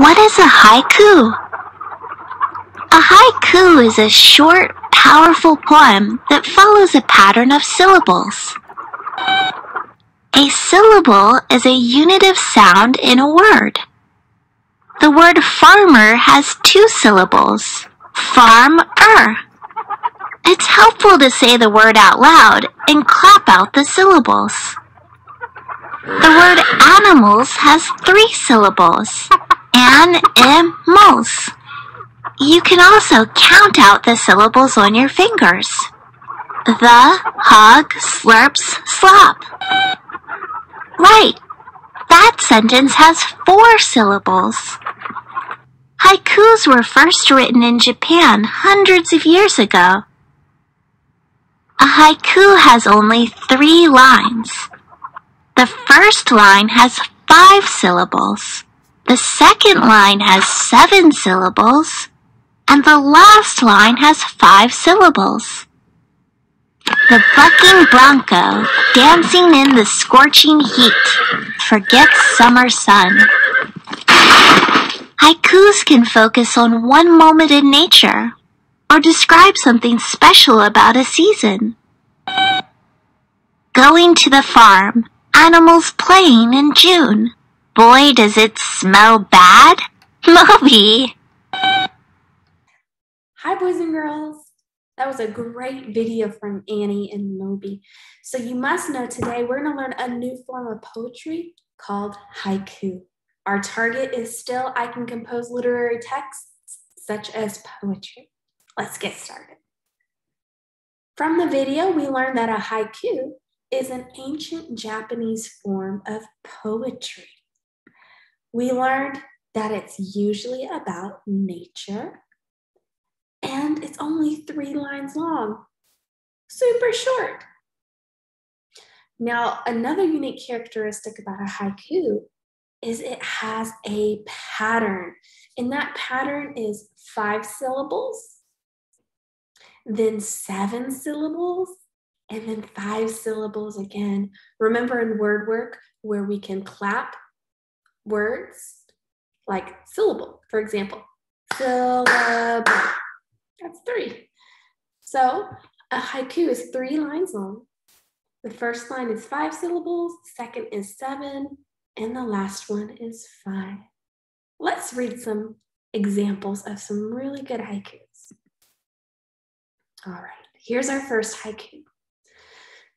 What is a haiku? A haiku is a short, powerful poem that follows a pattern of syllables. A syllable is a unit of sound in a word. The word farmer has two syllables, farm-er. It's helpful to say the word out loud and clap out the syllables. The word animals has three syllables, an-im-mals. You can also count out the syllables on your fingers. The, hug, slurps, slop. Right, that sentence has four syllables. Haikus were first written in Japan hundreds of years ago. A haiku has only three lines. The first line has five syllables. The second line has seven syllables. And the last line has five syllables. The bucking bronco, dancing in the scorching heat, forgets summer sun. Haikus can focus on one moment in nature or describe something special about a season. Going to the farm, animals playing in June. Boy, does it smell bad. Moby. Hi, boys and girls. That was a great video from Annie and Moby. So you must know today we're going to learn a new form of poetry called haiku. Our target is still I can compose literary texts such as poetry. Let's get started. From the video, we learned that a haiku is an ancient Japanese form of poetry. We learned that it's usually about nature and it's only three lines long. Super short. Now, another unique characteristic about a haiku is it has a pattern, and that pattern is five syllables, then seven syllables, and then five syllables again. Remember in word work where we can clap words like syllable, for example, syllable. That's three. So a haiku is three lines long. The first line is five syllables, the second is seven, and the last one is five. Let's read some examples of some really good haikus. All right, here's our first haiku.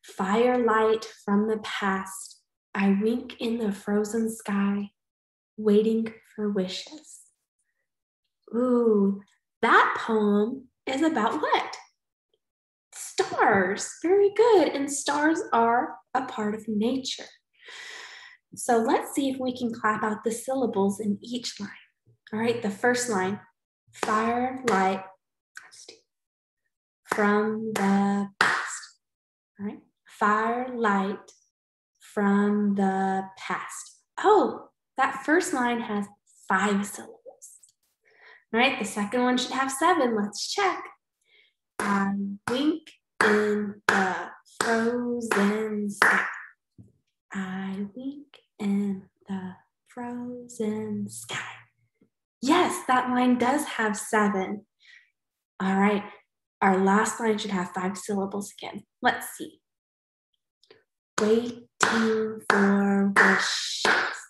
Firelight from the past, I wink in the frozen sky, waiting for wishes. Ooh, that poem is about what? Stars. Very good. And stars are a part of nature. So let's see if we can clap out the syllables in each line. All right, the first line fire, light, from the past. All right, fire, light, from the past. Oh, that first line has five syllables. All right, the second one should have seven. Let's check. I wink in the frozen sky. I wink in the frozen sky. Yes, that line does have seven. All right, our last line should have five syllables again. Let's see. Waiting for wishes.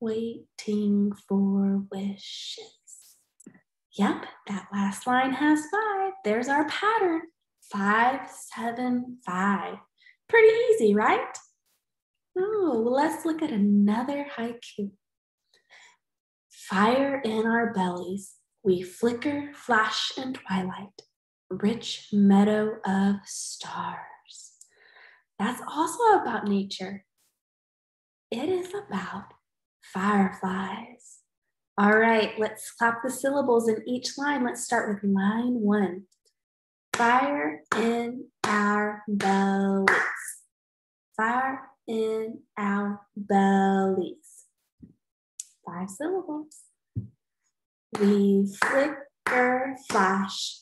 Waiting for wishes. Yep, that last line has five. There's our pattern. Five, seven, five. Pretty easy, right? Oh, let's look at another haiku. Fire in our bellies, we flicker, flash, and twilight. Rich meadow of stars. That's also about nature. It is about fireflies. All right, let's clap the syllables in each line. Let's start with line one. Fire in our bellies. Fire in our bellies. Five syllables. We flicker, flash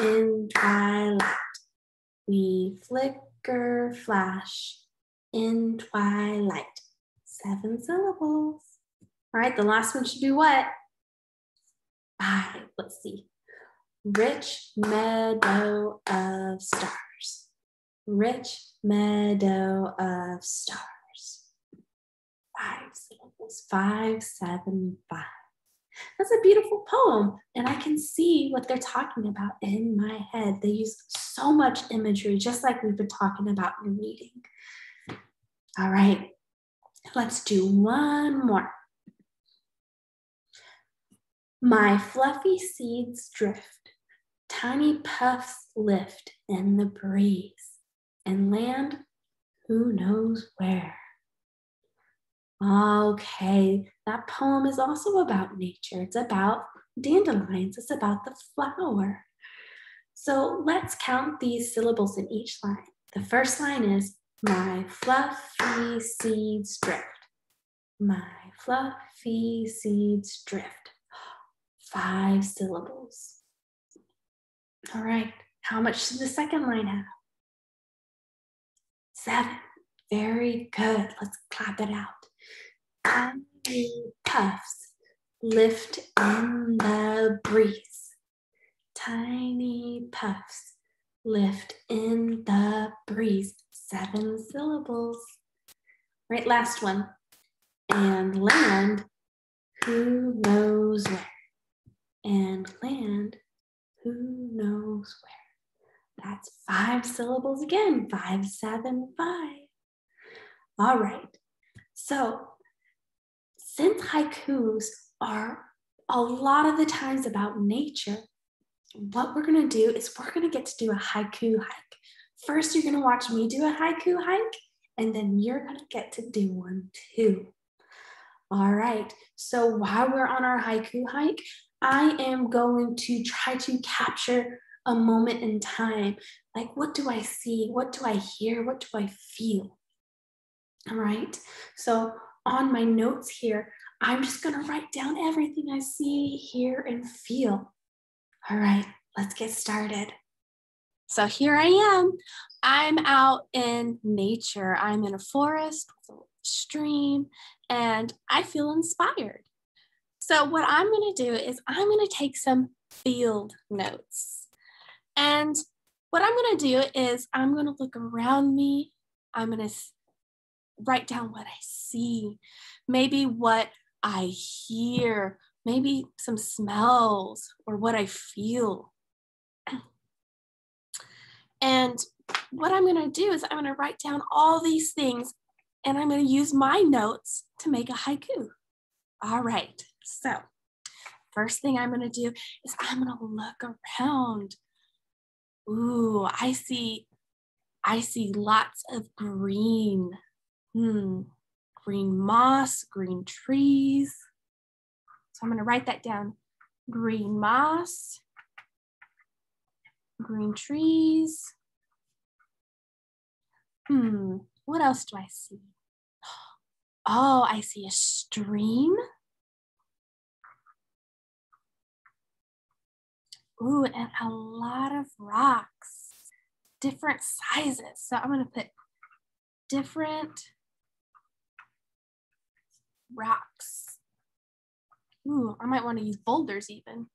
in twilight. We flicker, flash in twilight. Seven syllables. All right, the last one should be what? five. Let's see. Rich meadow of stars. Rich meadow of stars. Five syllables. Five, seven, five. That's a beautiful poem. And I can see what they're talking about in my head. They use so much imagery, just like we've been talking about in reading. All right, let's do one more. My fluffy seeds drift, tiny puffs lift in the breeze, and land who knows where. Okay, that poem is also about nature. It's about dandelions, it's about the flower. So let's count these syllables in each line. The first line is my fluffy seeds drift. My fluffy seeds drift. Five syllables. All right, how much does the second line have? Seven. Very good. Let's clap it out tiny puffs lift in the breeze. Tiny puffs lift in the breeze. Seven syllables. Right, last one. And land, who knows where? And land, who knows where? That's five syllables again. Five, seven, five. All right. So since haikus are a lot of the times about nature, what we're going to do is we're going to get to do a haiku hike. First, you're going to watch me do a haiku hike, and then you're going to get to do one too. All right, so while we're on our haiku hike, I am going to try to capture a moment in time. Like, what do I see? What do I hear? What do I feel? All right, so on my notes here, I'm just going to write down everything I see, hear, and feel. All right, let's get started. So here I am. I'm out in nature. I'm in a forest with a stream, and I feel inspired. So, what I'm going to do is I'm going to take some field notes. And what I'm going to do is I'm going to look around me. I'm going to write down what I see, maybe what I hear, maybe some smells or what I feel. And what I'm going to do is I'm going to write down all these things and I'm going to use my notes to make a haiku. All right, so first thing I'm going to do is I'm going to look around. Ooh, I see, I see lots of green. Hmm, green moss, green trees. So I'm going to write that down. Green moss, green trees. Hmm, what else do I see? Oh, I see a stream. Ooh, and a lot of rocks, different sizes. So I'm to put different rocks. Ooh, I might want to use boulders even.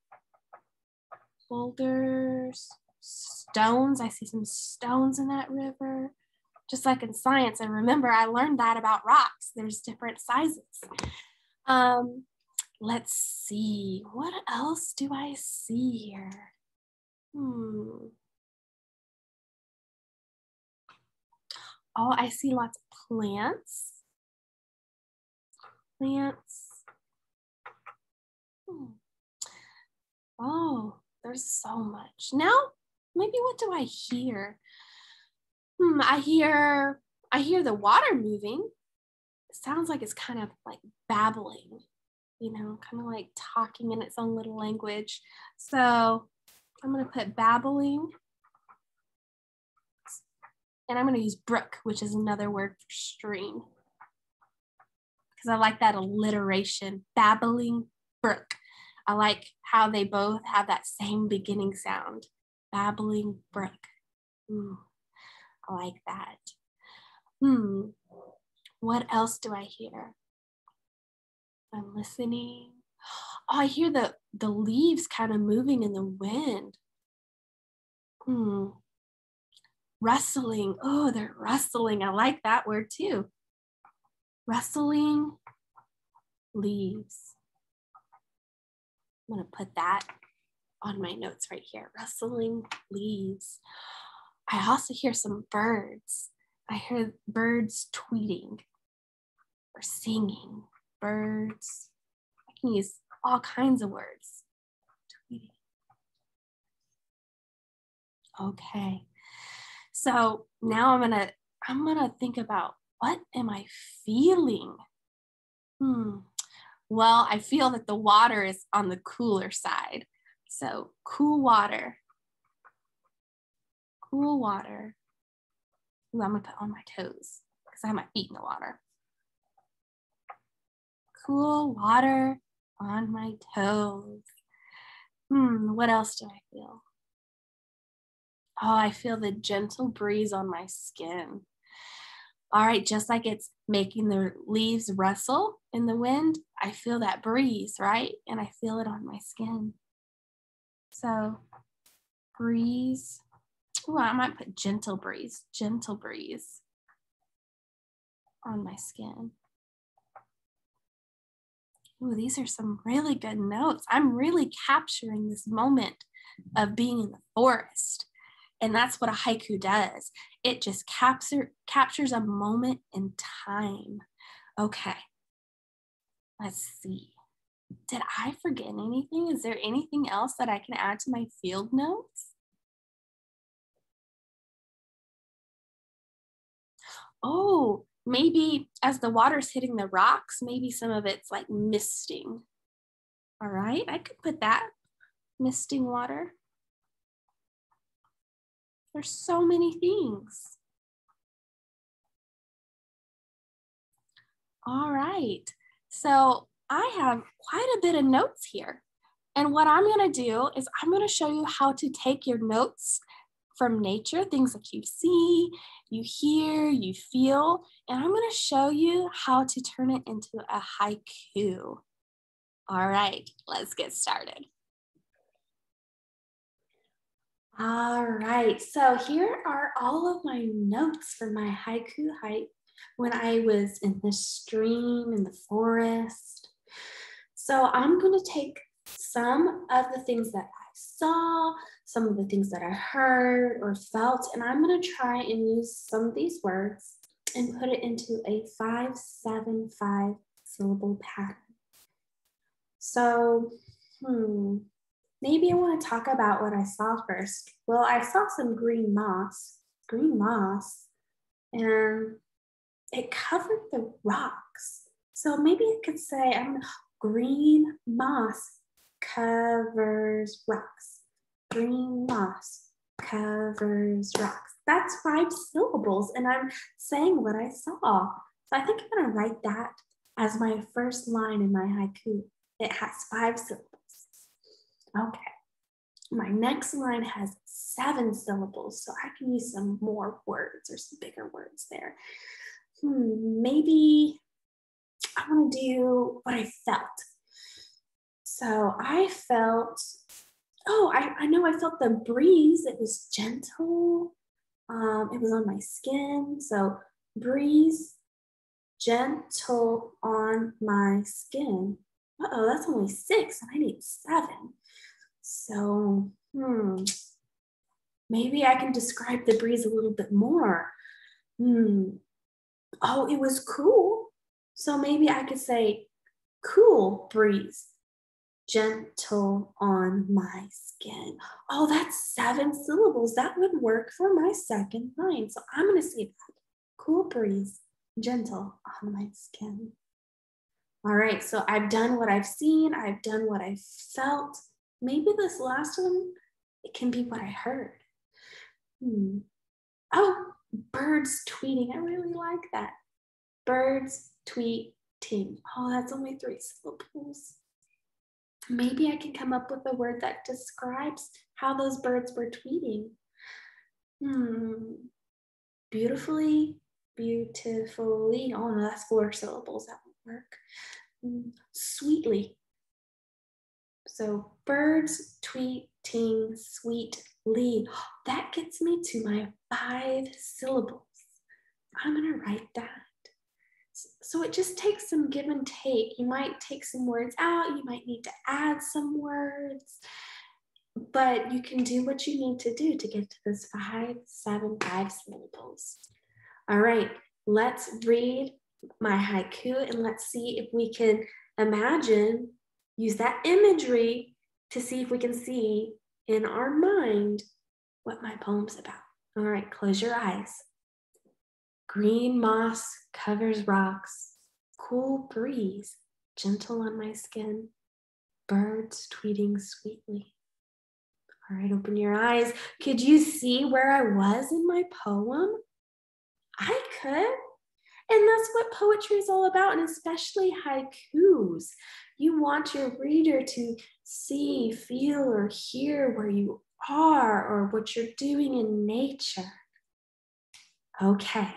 Boulders, stones. I see some stones in that river. Just like in science, and remember, I learned that about rocks. There's different sizes. Um, let's see. What else do I see here? Hmm. Oh, I see lots of plants plants. Hmm. Oh, there's so much. Now, maybe what do I hear? Hmm, I hear I hear the water moving. It sounds like it's kind of like babbling, you know, kind of like talking in its own little language. So I'm going to put babbling. And I'm going to use brook, which is another word for stream because I like that alliteration, babbling brook. I like how they both have that same beginning sound, babbling brook. Ooh, I like that. Hmm, what else do I hear? I'm listening. Oh, I hear the, the leaves kind of moving in the wind. Hmm. Rustling. Oh, they're rustling. I like that word too. Rustling leaves. I'm going to put that on my notes right here. Rustling leaves. I also hear some birds. I hear birds tweeting or singing. Birds. I can use all kinds of words. Tweeting. Okay. So now I'm gonna I'm gonna think about what am I feeling? Hmm. Well, I feel that the water is on the cooler side. So cool water. Cool water. Ooh, I'm gonna put on my toes because I have my feet in the water. Cool water on my toes. Hmm, what else do I feel? Oh, I feel the gentle breeze on my skin. All right, just like it's making the leaves rustle in the wind, I feel that breeze, right? And I feel it on my skin. So, breeze. Oh, I might put gentle breeze, gentle breeze on my skin. Oh, these are some really good notes. I'm really capturing this moment of being in the forest. And that's what a haiku does. It just capture, captures a moment in time. Okay, let's see. Did I forget anything? Is there anything else that I can add to my field notes? Oh, maybe as the water's hitting the rocks, maybe some of it's like misting. All right, I could put that misting water. There's so many things. All right, so I have quite a bit of notes here. And what I'm gonna do is I'm gonna show you how to take your notes from nature, things that you see, you hear, you feel, and I'm gonna show you how to turn it into a haiku. All right, let's get started. All right, so here are all of my notes for my haiku hike when I was in the stream, in the forest. So I'm going to take some of the things that I saw, some of the things that I heard or felt, and I'm going to try and use some of these words and put it into a 575 syllable pattern. So, hmm, maybe I want to talk about what I saw first. Well, I saw some green moss, green moss, and it covered the rocks. So maybe I could say I'm green moss covers rocks. Green moss covers rocks. That's five syllables, and I'm saying what I saw. So I think I'm gonna write that as my first line in my haiku. It has five syllables. Okay. My next line has seven syllables, so I can use some more words or some bigger words there. Hmm, maybe I want to do what I felt. So I felt, oh, I, I know I felt the breeze. It was gentle. Um, it was on my skin. So breeze, gentle on my skin. Uh oh, that's only six, and I need seven. So, hmm, maybe I can describe the breeze a little bit more. Hmm. Oh, it was cool. So maybe I could say, cool breeze, gentle on my skin. Oh, that's seven syllables. That would work for my second line. So I'm going to say that cool breeze, gentle on my skin. All right, so I've done what I've seen, I've done what I felt maybe this last one, it can be what I heard. Hmm. Oh, birds tweeting. I really like that. Birds tweeting. Oh, that's only three syllables. Maybe I can come up with a word that describes how those birds were tweeting. Hmm. Beautifully, beautifully. Oh no, that's four syllables. That won't work. Hmm. Sweetly, So birds tweeting sweetly. That gets me to my five syllables. I'm going to write that. So it just takes some give and take. You might take some words out, you might need to add some words, but you can do what you need to do to get to those five, seven, five syllables. All right, let's read my haiku and let's see if we can imagine, use that imagery to see if we can see in our mind what my poem's about. All right, close your eyes. Green moss covers rocks, cool breeze gentle on my skin, birds tweeting sweetly. All right, open your eyes. Could you see where I was in my poem? I could. And that's what poetry is all about, and especially haikus. You want your reader to see, feel, or hear where you are or what you're doing in nature. Okay.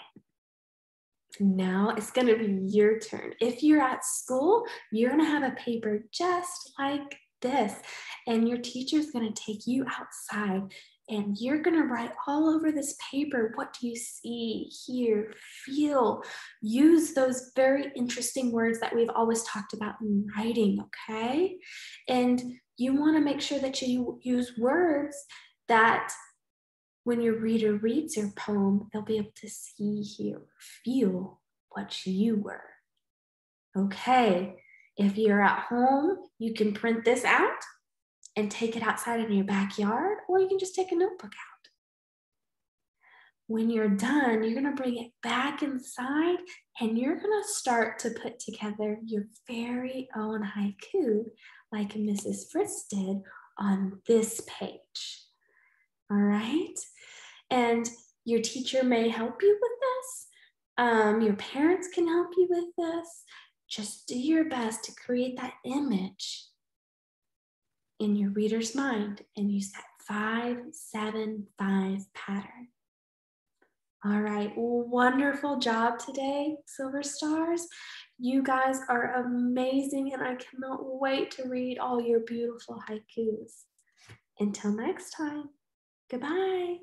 Now it's going to be your turn. If you're at school, you're going to have a paper just like this, and your teacher is going to take you outside and you're going to write all over this paper what do you see, hear, feel. Use those very interesting words that we've always talked about in writing, okay? And you want to make sure that you use words that when your reader reads your poem, they'll be able to see, hear, feel what you were. Okay, if you're at home, you can print this out and take it outside in your backyard, or you can just take a notebook out. When you're done, you're to bring it back inside and you're to start to put together your very own haiku, like Mrs. Fritz did on this page. All right. And your teacher may help you with this. Um, your parents can help you with this. Just do your best to create that image in your reader's mind and use that five, seven, five pattern. All right, wonderful job today, Silver Stars. You guys are amazing, and I cannot wait to read all your beautiful haikus. Until next time, goodbye.